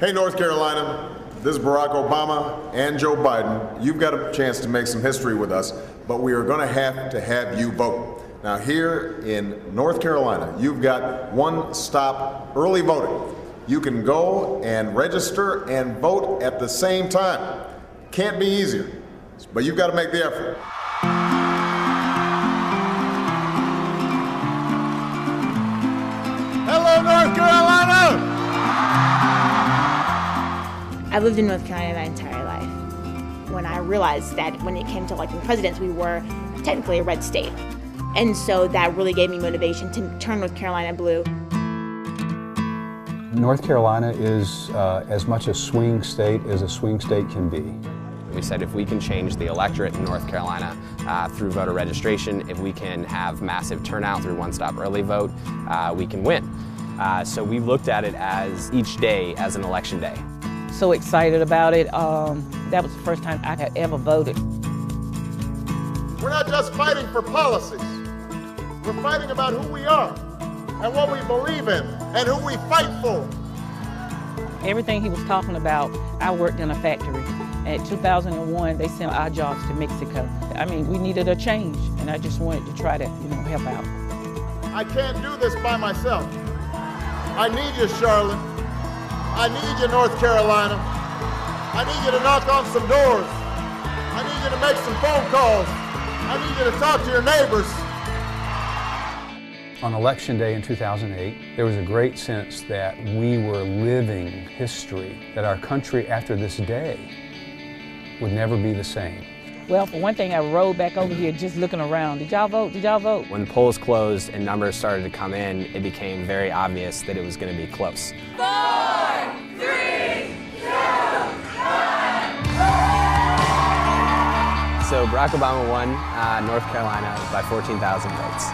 Hey, North Carolina, this is Barack Obama and Joe Biden. You've got a chance to make some history with us, but we are going to have to have you vote. Now, here in North Carolina, you've got one stop early voting. You can go and register and vote at the same time. Can't be easier, but you've got to make the effort. Hello, North Carolina! I lived in North Carolina my entire life. When I realized that when it came to electing presidents, we were technically a red state. And so that really gave me motivation to turn North Carolina blue. North Carolina is uh, as much a swing state as a swing state can be. We said if we can change the electorate in North Carolina uh, through voter registration, if we can have massive turnout through One Stop Early Vote, uh, we can win. Uh, so we looked at it as each day as an election day. So excited about it. Um, that was the first time I had ever voted. We're not just fighting for policies. We're fighting about who we are and what we believe in and who we fight for. Everything he was talking about, I worked in a factory. In 2001, they sent our jobs to Mexico. I mean, we needed a change, and I just wanted to try to, you know, help out. I can't do this by myself. I need you, Charlotte. I need you, North Carolina. I need you to knock on some doors. I need you to make some phone calls. I need you to talk to your neighbors. On election day in 2008, there was a great sense that we were living history, that our country after this day would never be the same. Well, for one thing, I rode back over here just looking around. Did y'all vote? Did y'all vote? When the polls closed and numbers started to come in, it became very obvious that it was going to be close. Four, So Barack Obama won uh, North Carolina by 14,000 votes.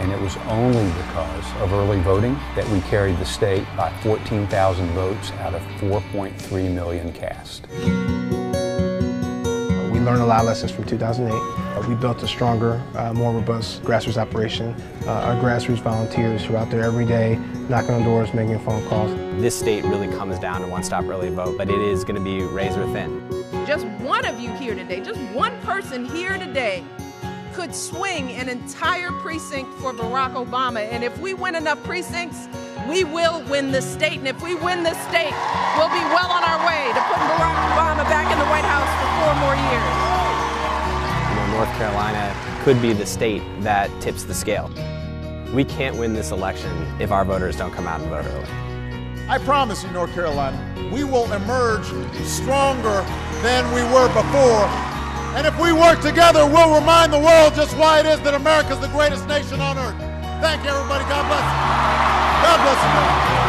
And it was only because of early voting that we carried the state by 14,000 votes out of 4.3 million cast. We learned a lot of lessons from 2008. Uh, we built a stronger, uh, more robust grassroots operation. Uh, our grassroots volunteers who are out there every day, knocking on doors, making phone calls. This state really comes down to one-stop early vote, but it is going to be razor thin. Just one of you here today, just one person here today could swing an entire precinct for Barack Obama. And if we win enough precincts, we will win the state. And if we win the state, we'll be well on our way to putting Barack Obama back in the White House for four more years. You know, North Carolina could be the state that tips the scale. We can't win this election if our voters don't come out and vote early. I promise you, North Carolina, we will emerge stronger than we were before. And if we work together, we'll remind the world just why it is that America's the greatest nation on earth. Thank you, everybody. God bless you. God bless you.